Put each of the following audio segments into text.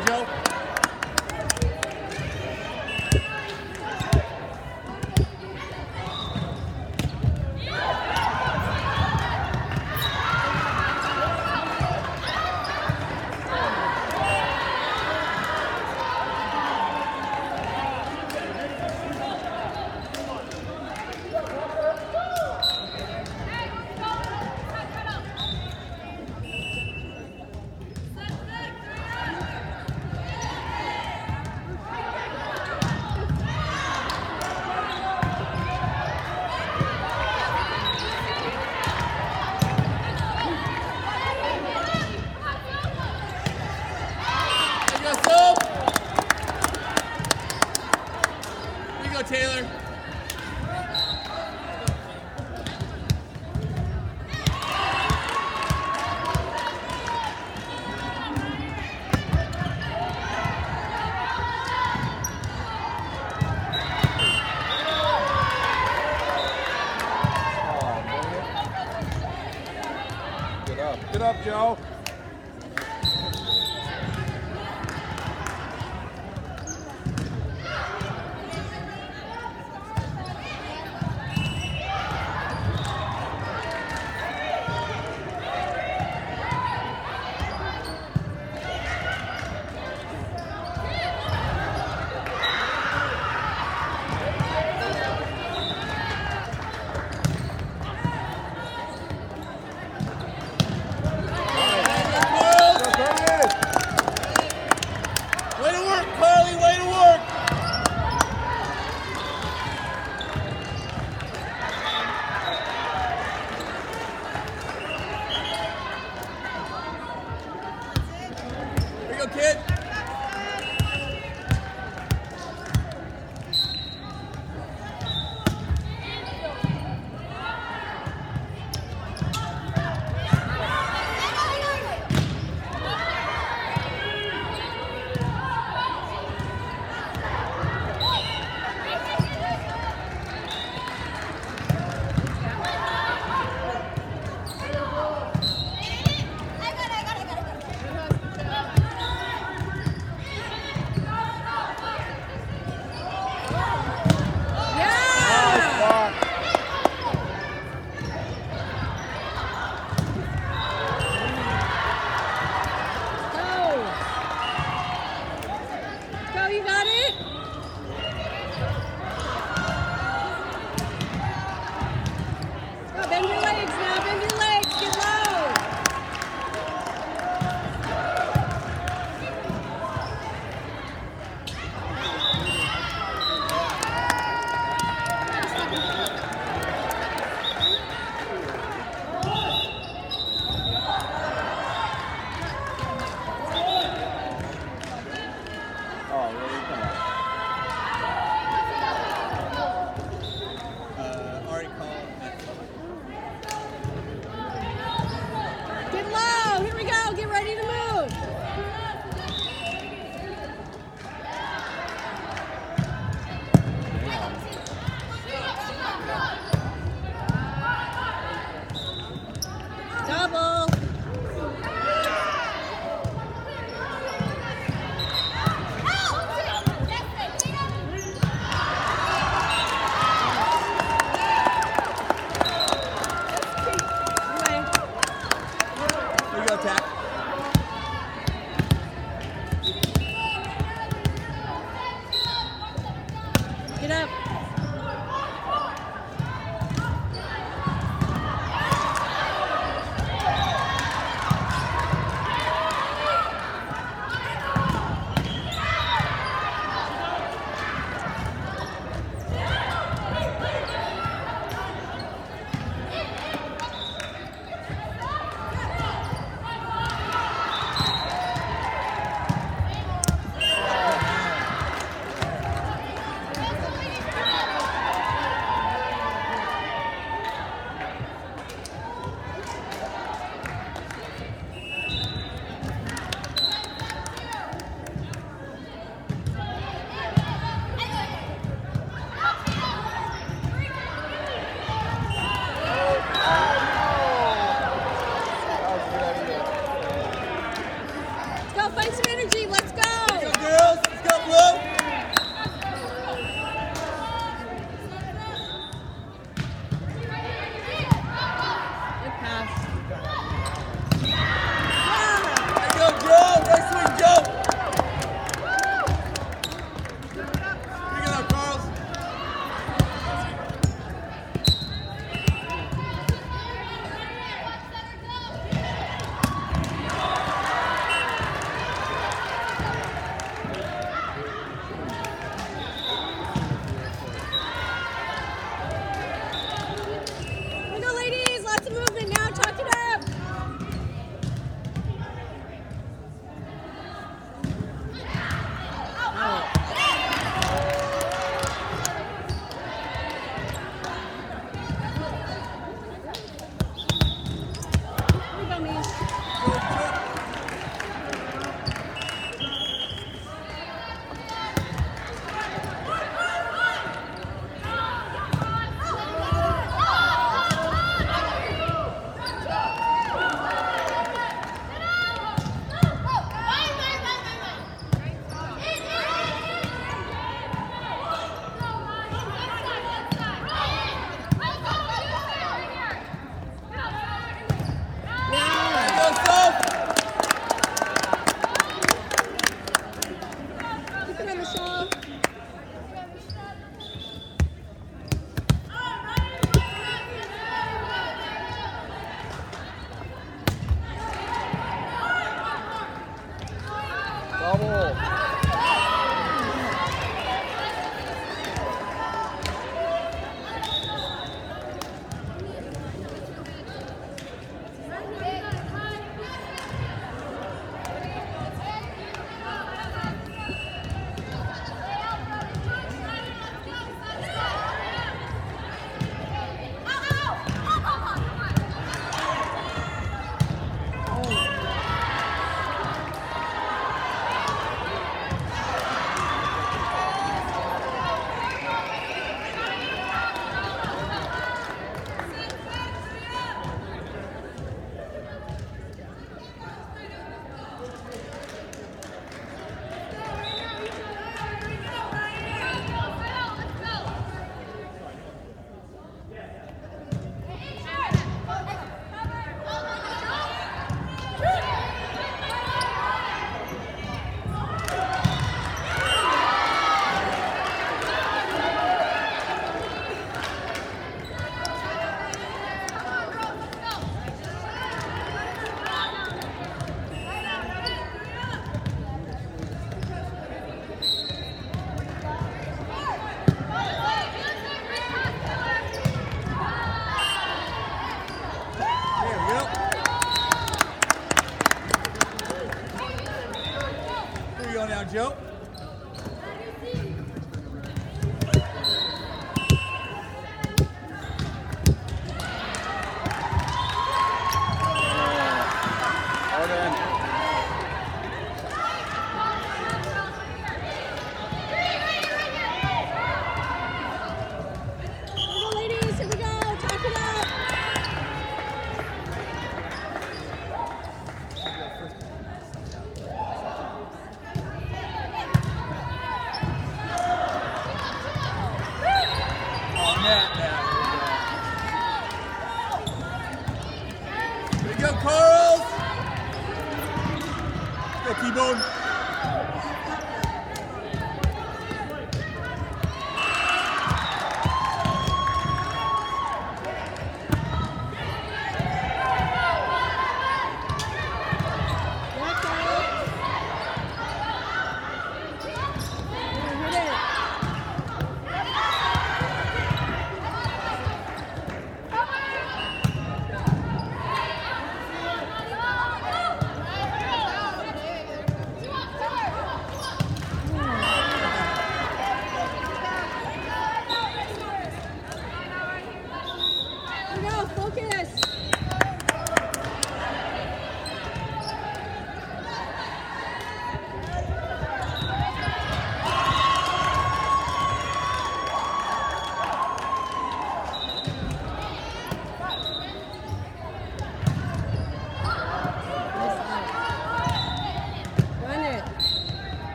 Joe. Taylor.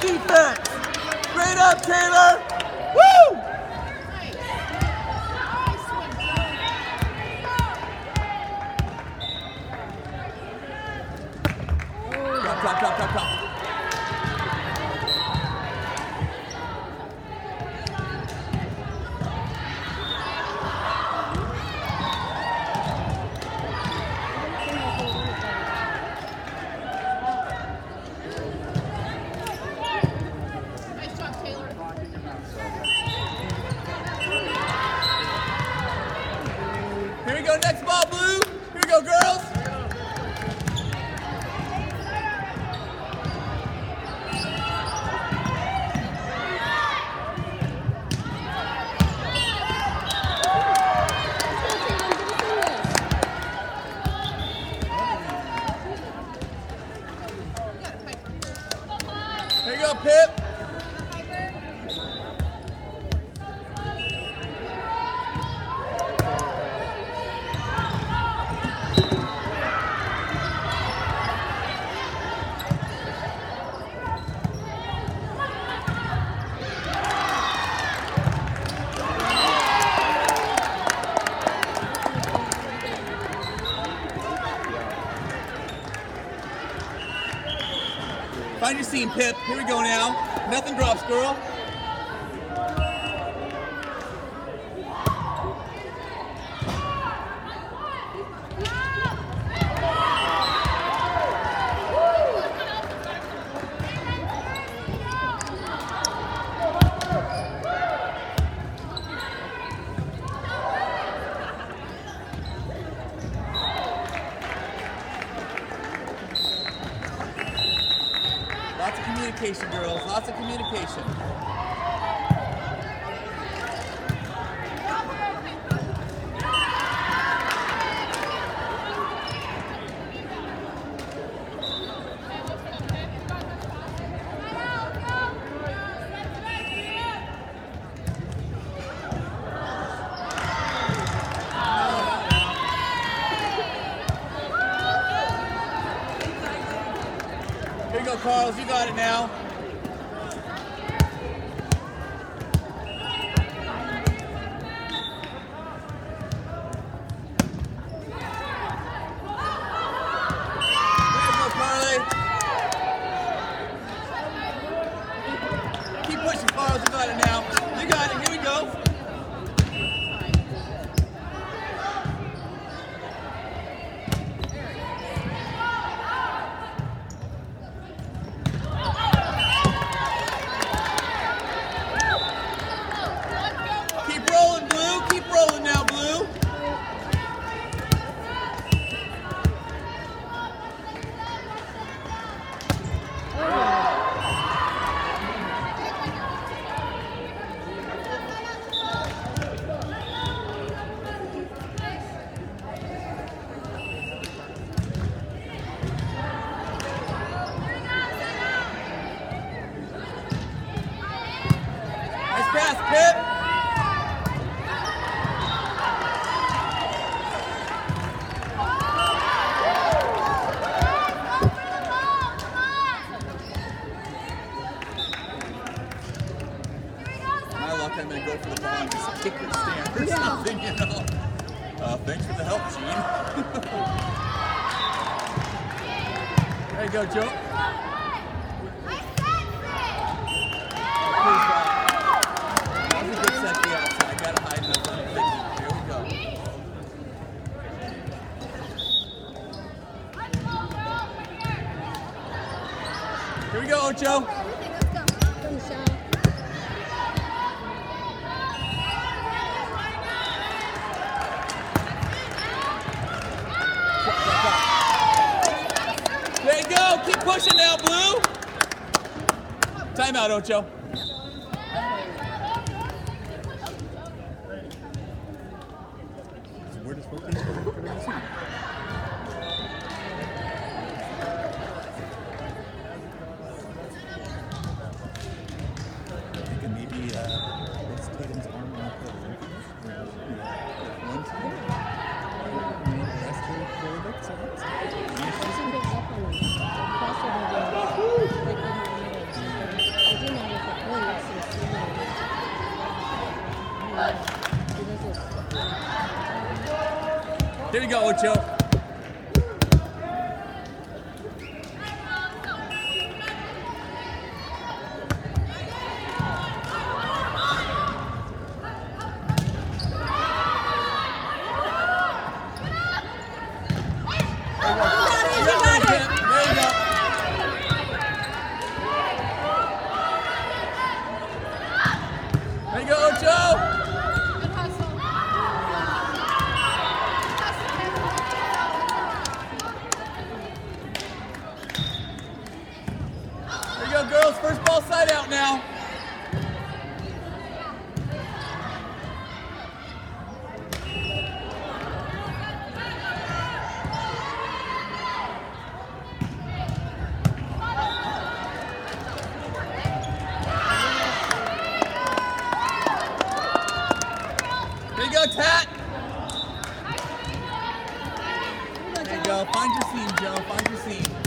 Defense. Up, Taylor. Pip. Here we go now. Nothing drops, girl. Carlos. You got it now. There you go, Carly. Keep pushing, Carlos. You got it now. You got it. Here we go. Keep rolling, Blue. Keep rolling now, Blue. Nice pass, Pip. Luck, I'm gonna go for the ball and just kick your stand or something, you know. Uh, thanks for the help, Gene. there you go, Joe. Uh, that was a good set to the outside. Gotta hide those on the Here we go. Here we go, Ocho. There you go. Keep pushing now, Blue. Timeout, Ocho. Where does maybe Ocho. go, Tat. There you go. Find your scene, Joe. Find your scene.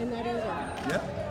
In that order. Yep.